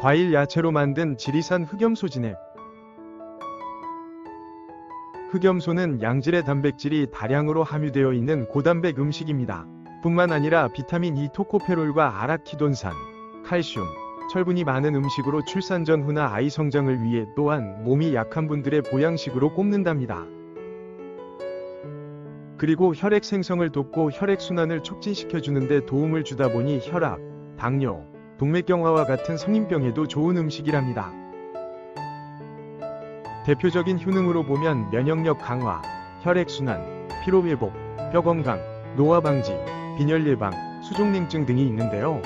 과일 야채로 만든 지리산 흑염소 진액. 흑염소는 양질의 단백질이 다량으로 함유되어 있는 고단백 음식입니다. 뿐만 아니라 비타민 E 토코페롤과 아라키돈산, 칼슘, 철분이 많은 음식으로 출산 전후나 아이 성장을 위해 또한 몸이 약한 분들의 보양식으로 꼽는답니다. 그리고 혈액 생성을 돕고 혈액 순환을 촉진시켜 주는데 도움을 주다 보니 혈압, 당뇨, 동맥경화와 같은 성인병에도 좋은 음식이랍니다. 대표적인 효능으로 보면 면역력 강화, 혈액 순환, 피로 회복, 뼈 건강, 노화 방지, 빈혈 예방, 수족냉증 등이 있는데요.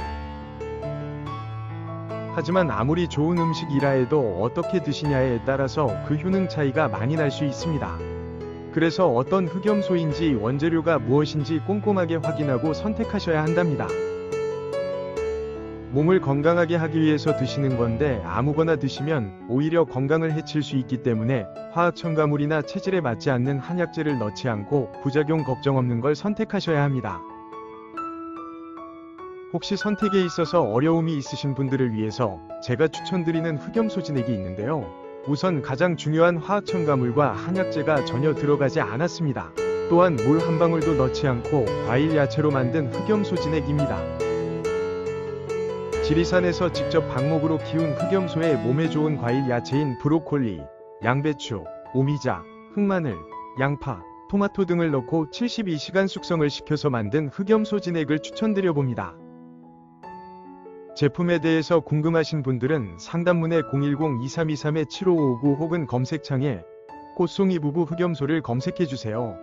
하지만 아무리 좋은 음식이라 해도 어떻게 드시냐에 따라서 그 효능 차이가 많이 날 수 있습니다. 그래서 어떤 흑염소인지 원재료가 무엇인지 꼼꼼하게 확인하고 선택하셔야 한답니다. 몸을 건강하게 하기 위해서 드시는 건데 아무거나 드시면 오히려 건강을 해칠 수 있기 때문에 화학 첨가물이나 체질에 맞지 않는 한약재를 넣지 않고 부작용 걱정 없는 걸 선택하셔야 합니다. 혹시 선택에 있어서 어려움이 있으신 분들을 위해서 제가 추천드리는 흑염소 진액이 있는데요. 우선 가장 중요한 화학 첨가물과 한약재가 전혀 들어가지 않았습니다. 또한 물 한 방울도 넣지 않고 과일 야채로 만든 흑염소 진액입니다. 지리산에서 직접 방목으로 키운 흑염소의 몸에 좋은 과일 야채인 브로콜리, 양배추, 오미자, 흑마늘, 양파, 토마토 등을 넣고 72시간 숙성을 시켜서 만든 흑염소 진액을 추천드려 봅니다. 제품에 대해서 궁금하신 분들은 상담문에 010-2323-7559 혹은 검색창에 꽃송이 부부 흑염소를 검색해 주세요.